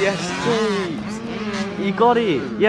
Yes, James. You got it. Yeah.